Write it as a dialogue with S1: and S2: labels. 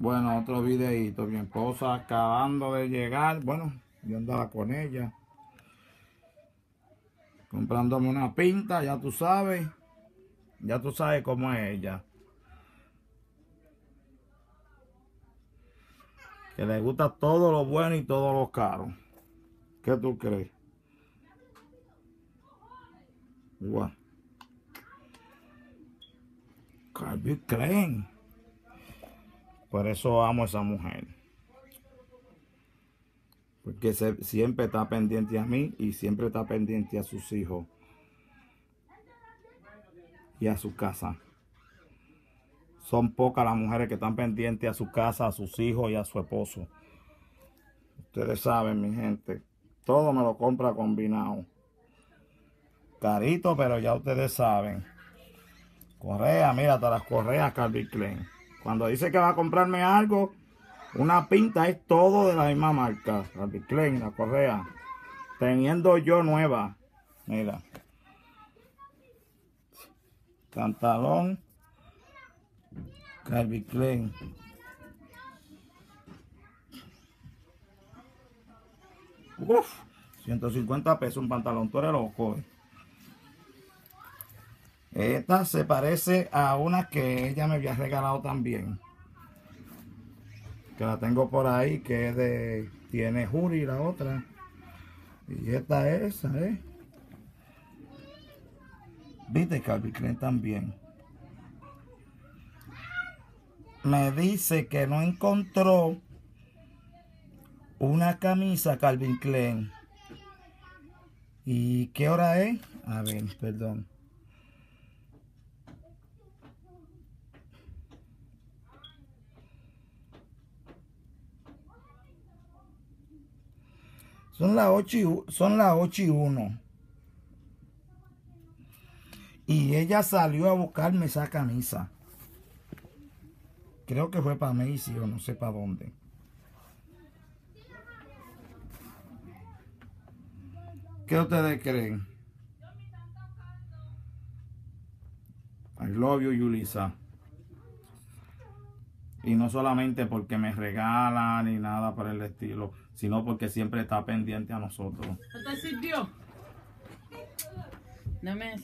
S1: Bueno, otro videito. Mi esposa acabando de llegar. Bueno, yo andaba con ella. Comprándome una pinta, ya tú sabes. Ya tú sabes cómo es ella. Que le gusta todo lo bueno y todo lo caro. ¿Qué tú crees? Igual. Calvin Klein. Por eso amo a esa mujer. Porque siempre está pendiente a mí y siempre está pendiente a sus hijos y a su casa. Son pocas las mujeres que están pendientes a su casa, a sus hijos y a su esposo. Ustedes saben, mi gente. Todo me lo compra combinado. Carito, pero ya ustedes saben. Correa, mira, hasta las correas Calvin Klein. Cuando dice que va a comprarme algo, una pinta es todo de la misma marca. Calvin Klein, la correa. Teniendo yo nueva. Mira. Pantalón. Calvin Klein. Uf, 150 pesos un pantalón. Tú eres loco. eh. Esta se parece a una que ella me había regalado también. Que la tengo por ahí, que es de... Tiene Juri la otra. Y esta es esa, ¿eh? Viste Calvin Klein también. Me dice que no encontró una camisa Calvin Klein. ¿Y qué hora es? A ver, perdón. Son las 8 y, u- son las 8 y 1. Y ella salió a buscarme esa camisa. Creo que fue para Macy o no sé para dónde. ¿Qué ustedes creen? I love you, Yulisa. Y no solamente porque me regala ni nada por el estilo, sino porque siempre está pendiente a nosotros.
S2: ¿No me